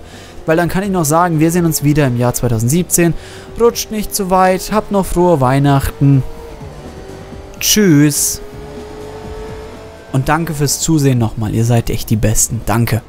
Speaker 1: weil dann kann ich noch sagen, wir sehen uns wieder im Jahr 2017. Rutscht nicht zu weit, habt noch frohe Weihnachten. Tschüss. Und danke fürs Zusehen nochmal, ihr seid echt die Besten. Danke.